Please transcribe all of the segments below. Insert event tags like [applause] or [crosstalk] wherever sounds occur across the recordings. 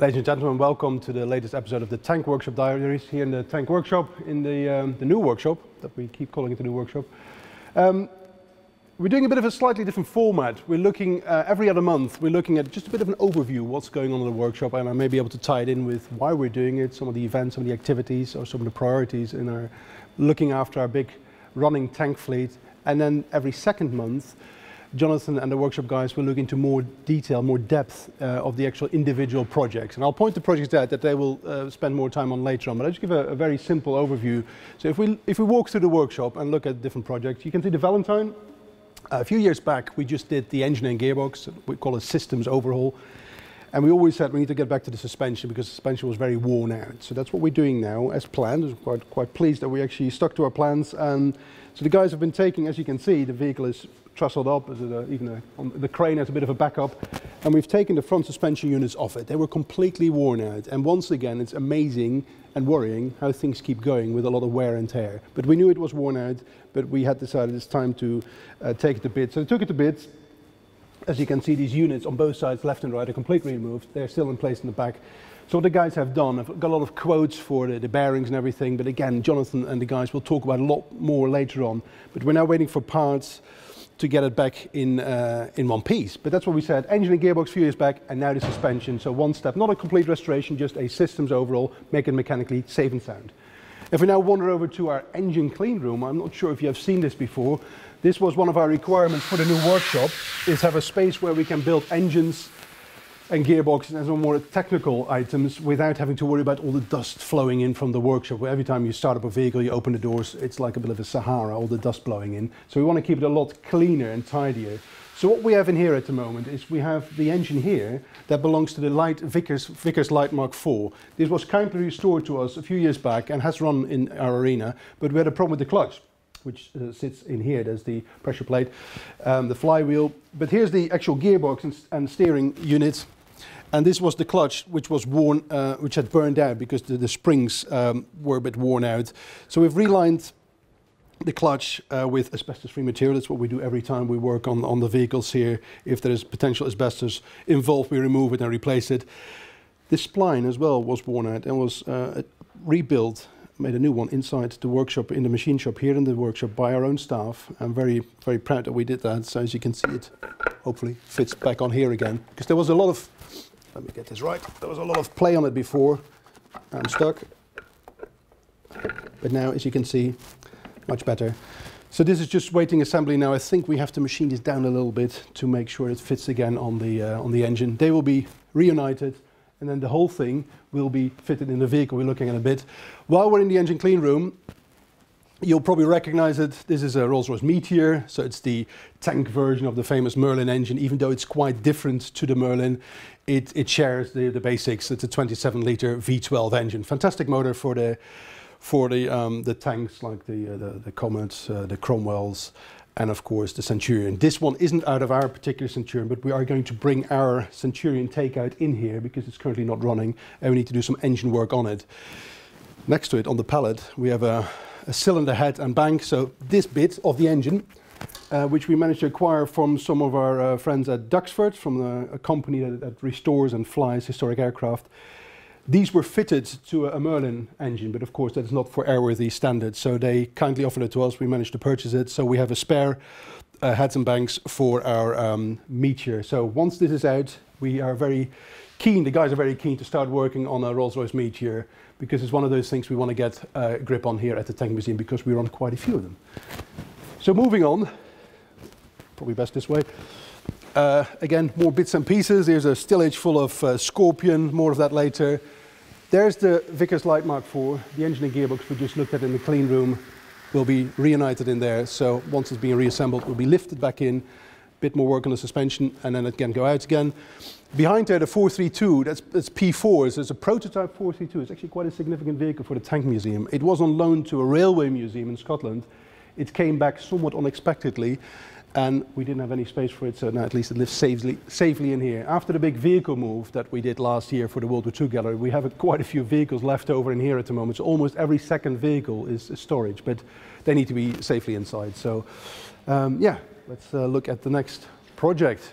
Ladies and gentlemen, welcome to the latest episode of the Tank Workshop Diaries here in the Tank Workshop, in the, um, the new workshop, that we keep calling it the new workshop. Um, we're doing a bit of a slightly different format. We're looking uh, every other month, we're looking at just a bit of an overview what's going on in the workshop, and I may be able to tie it in with why we're doing it, some of the events, some of the activities, or some of the priorities in our looking after our big running tank fleet. And then every second month, Jonathan and the workshop guys will look into more detail, more depth uh, of the actual individual projects. And I'll point the projects out that they will uh, spend more time on later on, but I'll just give a, a, very simple overview. So if we, if we walk through the workshop and look at different projects, you can see the Valentine. A few years back, we just did the engine and gearbox, we call it systems overhaul. And we always said we need to get back to the suspension because the suspension was very worn out. So that's what we're doing now as planned. I'm quite, quite pleased that we actually stuck to our plans. And so the guys have been taking, as you can see, the vehicle is trussled up, a, even a, on, the crane has a bit of a backup, and we've taken the front suspension units off it. They were completely worn out, and once again, it's amazing and worrying how things keep going with a lot of wear and tear. But we knew it was worn out, but we had decided it's time to uh, take it to bits. So I took it to bits. As you can see, these units on both sides, left and right, are completely removed. They're still in place in the back. So what the guys have done, I've got a lot of quotes for the, the, bearings and everything, but again, Jonathan and the guys will talk about a lot more later on. But we're now waiting for parts to get it back in, uh, in one piece. But that's what we said, engine and gearbox a few years back, and now the suspension. So one step, not a complete restoration, just a systems overall, make it mechanically safe and sound. If we now wander over to our engine clean room, I'm not sure if you have seen this before. This was one of our requirements for the new workshop, is have a space where we can build engines and gearboxes and some more technical items without having to worry about all the dust flowing in from the workshop. Where Every time you start up a vehicle, you open the doors, it's like a bit of a Sahara, all the dust blowing in. So we want to keep it a lot cleaner and tidier. So what we have in here at the moment is we have the engine here that belongs to the light Vickers, Vickers Light Mark IV. This was kindly restored to us a few years back and has run in our arena, but we had a problem with the clutch which uh, sits in here. There's the pressure plate, um, the flywheel. But here's the actual gearbox and, and steering unit. And this was the clutch, which was worn, uh, which had burned out because the, the springs um, were a bit worn out. So we've relined the clutch uh, with asbestos-free material. That's what we do every time we work on, on the vehicles here. If there is potential asbestos involved, we remove it and replace it. This spline as well was worn out and was uh, rebuilt, made a new one inside the workshop, in the machine shop here in the workshop by our own staff. I'm very, very proud that we did that. So as you can see, it hopefully fits back on here again. Because there was a lot of let me get this right. There was a lot of play on it before. I'm stuck. But now, as you can see, much better. So this is just waiting assembly now. I think we have to machine this down a little bit to make sure it fits again on the, uh, on the engine. They will be reunited and then the whole thing will be fitted in the vehicle we're looking at a bit. While we're in the engine clean room, You'll probably recognize it. This is a Rolls-Royce Meteor, so it's the tank version of the famous Merlin engine, even though it's quite different to the Merlin. It, it shares the, the basics. It's a 27-liter V12 engine. Fantastic motor for the, for the, um, the tanks like the, uh, the, the Comets, uh, the Cromwells, and of course the Centurion. This one isn't out of our particular Centurion, but we are going to bring our Centurion takeout in here because it's currently not running, and we need to do some engine work on it. Next to it, on the pallet, we have a a cylinder head and bank. So this bit of the engine, uh, which we managed to acquire from some of our uh, friends at Duxford, from the, a company that, that, restores and flies historic aircraft. These were fitted to a, Merlin engine, but of course that is not for airworthy standards. So they kindly offered it to us. We managed to purchase it. So we have a spare uh, heads and banks for our um, Meteor. So once this is out, we are very keen, the guys are very keen to start working on a Rolls-Royce Meteor because it's one of those things we want to get a grip on here at the Tank Museum because we run quite a few of them. So moving on, probably best this way. Uh, again, more bits and pieces. There's a stillage full of uh, Scorpion, more of that later. There's the Vickers Light Mark IV, the engine and gearbox we just looked at in the clean room will be reunited in there. So once it's being reassembled, it will be lifted back in, a bit more work on the suspension, and then it can go out again. Behind there, the 432, that's, that's P4, so it's a prototype 432. It's actually quite a significant vehicle for the Tank Museum. It was on loan to a railway museum in Scotland. It came back somewhat unexpectedly, and we didn't have any space for it, so now at least it lives safely, safely in here. After the big vehicle move that we did last year for the World War II Gallery, we have a, quite a few vehicles left over in here at the moment, so almost every second vehicle is, is storage, but they need to be safely inside. So, um, yeah, let's uh, look at the next project.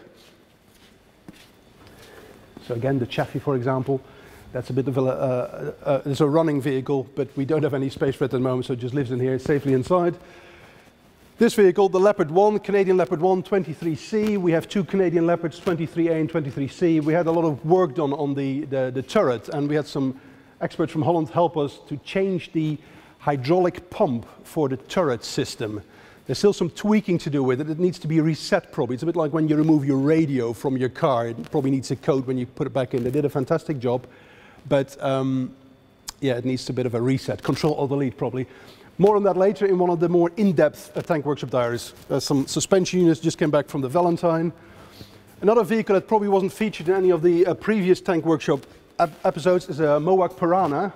So again, the Chaffee, for example, that's a bit of a, uh, uh, it's a running vehicle, but we don't have any space for it at the moment, so it just lives in here safely inside. This vehicle, the Leopard 1, Canadian Leopard 1 23C. We have two Canadian Leopards, 23A and 23C. We had a lot of work done on the, the, the turret, and we had some experts from Holland help us to change the hydraulic pump for the turret system. There's still some tweaking to do with it. It needs to be reset probably. It's a bit like when you remove your radio from your car. It probably needs a code when you put it back in. They did a fantastic job. But um, yeah, it needs a bit of a reset. Control or delete probably. More on that later in one of the more in-depth uh, tank workshop diaries. Uh, some suspension units just came back from the Valentine. Another vehicle that probably wasn't featured in any of the uh, previous tank workshop ep episodes is a Mowag Piranha,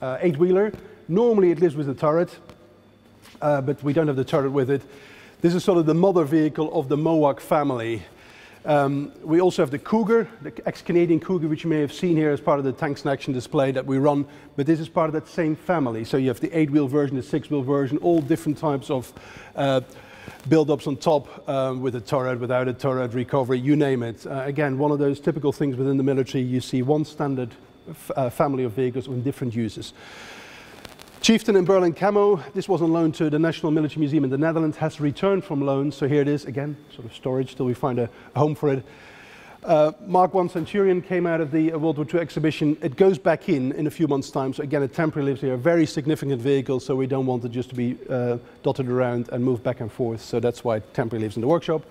uh, eight-wheeler. Normally it lives with the turret, uh, but we don't have the turret with it. This is sort of the mother vehicle of the Mowag family. Um, we also have the Cougar, the ex-Canadian Cougar, which you may have seen here as part of the Tanks in Action display that we run, but this is part of that same family. So you have the eight-wheel version, the six-wheel version, all different types of uh, build-ups on top um, with a turret, without a turret, recovery, you name it. Uh, again, one of those typical things within the military, you see one standard uh, family of vehicles with different uses. Chieftain in Berlin Camo, this was on loan to the National Military Museum in the Netherlands, has returned from loan, so here it is again, sort of storage till we find a, home for it. Uh, Mark 1 Centurion came out of the World War II exhibition. It goes back in in a few months' time, so again, it temporarily lives here. A very significant vehicle, so we don't want it just to be uh, dotted around and move back and forth, so that's why it temporarily lives in the workshop.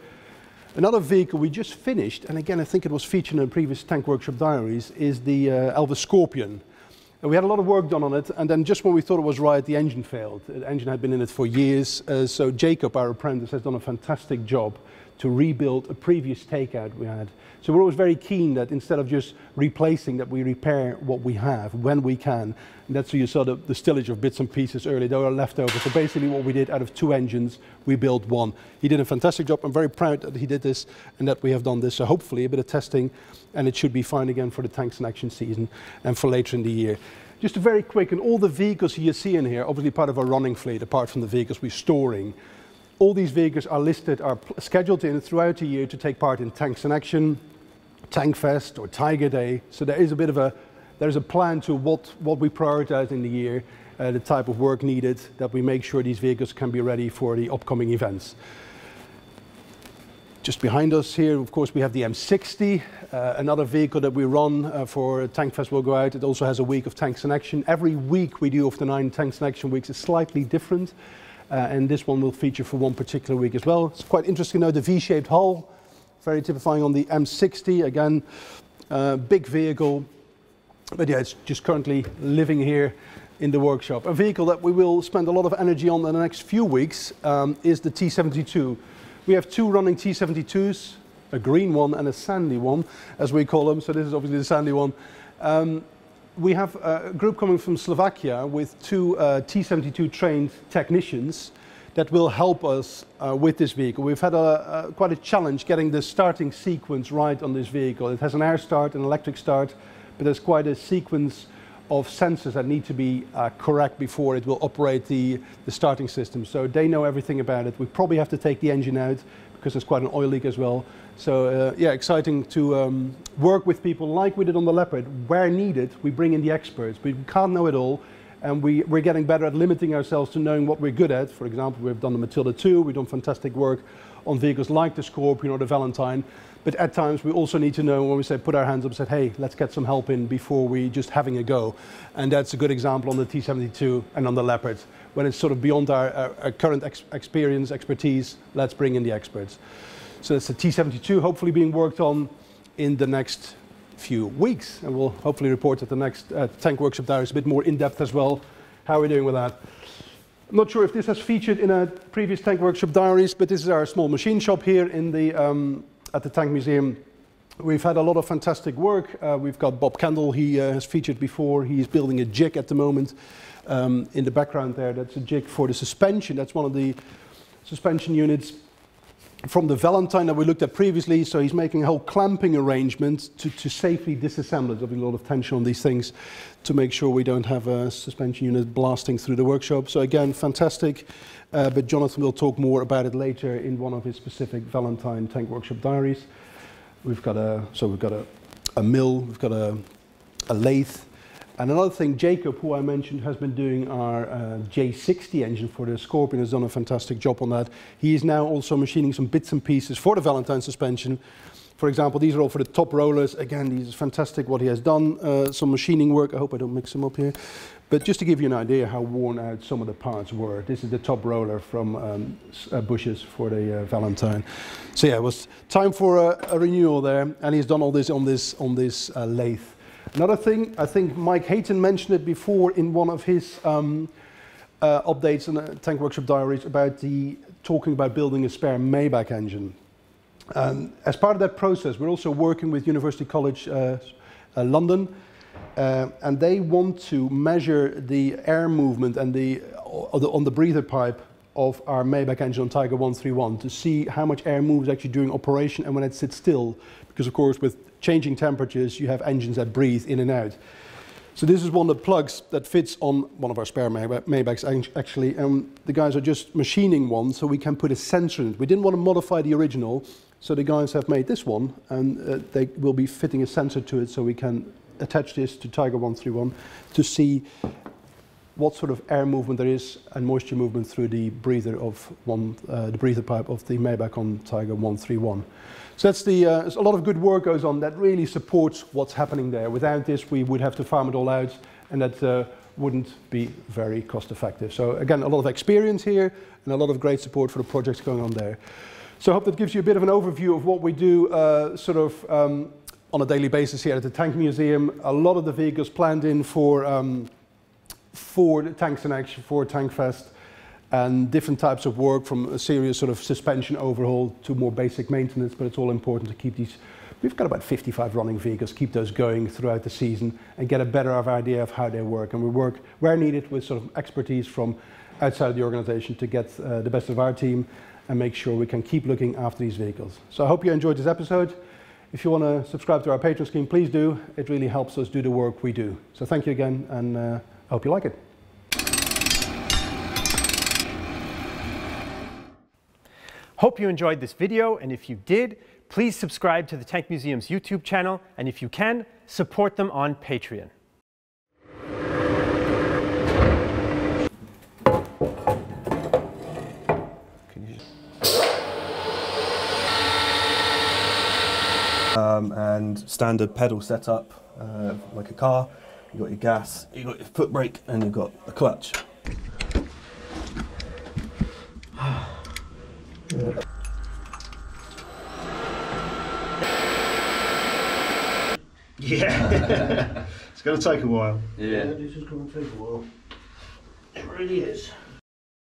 Another vehicle we just finished, and again, I think it was featured in previous Tank Workshop diaries, is the uh, Elvis Scorpion. And we had a lot of work done on it, and then just when we thought it was right, the engine failed. The engine had been in it for years, uh, so Jacob, our apprentice, has done a fantastic job to rebuild a previous takeout we had. So we're always very keen that instead of just replacing, that we repair what we have when we can. And that's where you saw the, the stillage of bits and pieces earlier. They were left over. So basically what we did out of two engines, we built one. He did a fantastic job. I'm very proud that he did this and that we have done this. So hopefully a bit of testing and it should be fine again for the tanks in action season and for later in the year. Just a very quick, and all the vehicles you see in here, obviously part of our running fleet, apart from the vehicles we're storing, all these vehicles are listed, are scheduled in throughout the year to take part in Tanks in Action, Tank Fest or Tiger Day. So there is a bit of a, there's a plan to what, what we prioritize in the year, uh, the type of work needed, that we make sure these vehicles can be ready for the upcoming events. Just behind us here, of course, we have the M60, uh, another vehicle that we run uh, for Tank Fest will go out. It also has a week of Tanks in Action. Every week we do of the nine Tanks in Action weeks is slightly different. Uh, and this one will feature for one particular week as well. It's quite interesting to know the V-shaped hull, very typifying on the M60. Again, uh, big vehicle, but yeah, it's just currently living here in the workshop. A vehicle that we will spend a lot of energy on in the next few weeks um, is the T72. We have two running T72s, a green one and a sandy one, as we call them. So this is obviously the sandy one. Um, we have a group coming from Slovakia with two uh, T72 trained technicians that will help us uh, with this vehicle. We've had a, a, quite a challenge getting the starting sequence right on this vehicle. It has an air start, an electric start, but there's quite a sequence of sensors that need to be uh, correct before it will operate the, the starting system. So they know everything about it. We probably have to take the engine out because there's quite an oil leak as well. So uh, yeah, exciting to um, work with people like we did on the Leopard. Where needed, we bring in the experts. We can't know it all, and we, we're getting better at limiting ourselves to knowing what we're good at. For example, we've done the Matilda 2, we've done fantastic work on vehicles like the Scorpion or the Valentine. But at times we also need to know when we say put our hands up and say, hey, let's get some help in before we just having a go. And that's a good example on the T72 and on the Leopard. When it's sort of beyond our, our, our current ex experience, expertise, let's bring in the experts. So that's the T72 hopefully being worked on in the next few weeks. And we'll hopefully report at the next uh, tank workshop there is a bit more in-depth as well, how are we're doing with that. I'm not sure if this has featured in a previous tank workshop diaries, but this is our small machine shop here in the, um, at the Tank Museum. We've had a lot of fantastic work. Uh, we've got Bob Kendall, he uh, has featured before. He's building a jig at the moment. Um, in the background there, that's a jig for the suspension. That's one of the suspension units from the Valentine that we looked at previously, so he's making a whole clamping arrangement to, to safely disassemble it. There'll be a lot of tension on these things to make sure we don't have a suspension unit blasting through the workshop. So again, fantastic, uh, but Jonathan will talk more about it later in one of his specific Valentine Tank Workshop diaries. We've got a, so we've got a a mill, we've got a, a lathe, and another thing, Jacob, who I mentioned, has been doing our uh, J60 engine for the Scorpion, has done a fantastic job on that. He is now also machining some bits and pieces for the Valentine suspension. For example, these are all for the top rollers. Again, these fantastic what he has done. Uh, some machining work. I hope I don't mix them up here. But just to give you an idea how worn out some of the parts were, this is the top roller from um, uh, Bushes for the uh, Valentine. So yeah, it was time for a, a, renewal there, and he's done all this on this on this uh, lathe. Another thing, I think Mike Hayton mentioned it before in one of his um, uh, updates in the Tank Workshop diaries about the talking about building a spare Maybach engine. Um, as part of that process, we're also working with University College uh, uh, London, uh, and they want to measure the air movement and the, the, on the breather pipe of our Maybach engine on Tiger 131 to see how much air moves actually during operation and when it sits still. Because of course, with changing temperatures, you have engines that breathe in and out. So this is one of the plugs that fits on one of our spare Maybachs actually. And the guys are just machining one so we can put a sensor in it. We didn't want to modify the original, so the guys have made this one and uh, they will be fitting a sensor to it so we can attach this to Tiger 131 to see what sort of air movement there is and moisture movement through the breather of one, uh, the breather pipe of the Maybach on Tiger 131. So that's the, uh, a lot of good work goes on that really supports what's happening there. Without this, we would have to farm it all out, and that uh, wouldn't be very cost effective. So again, a lot of experience here, and a lot of great support for the projects going on there. So I hope that gives you a bit of an overview of what we do uh, sort of um, on a daily basis here at the Tank Museum. A lot of the vehicles planned in for, um, for Tanks in Action, for Tankfest, and different types of work from a serious sort of suspension overhaul to more basic maintenance, but it's all important to keep these. We've got about 55 running vehicles, keep those going throughout the season and get a better idea of how they work. And we work where needed with sort of expertise from outside of the organization to get uh, the best of our team and make sure we can keep looking after these vehicles. So I hope you enjoyed this episode. If you want to subscribe to our Patreon scheme, please do. It really helps us do the work we do. So thank you again, and uh, I hope you like it. Hope you enjoyed this video, and if you did, please subscribe to the Tank Museum's YouTube channel, and if you can, support them on Patreon. Um, and standard pedal setup, uh, like a car. You've got your gas, you've got your foot brake, and you've got the clutch. [sighs] Yeah. [laughs] it's going to take a while. Yeah. This is going to take a while. It really is.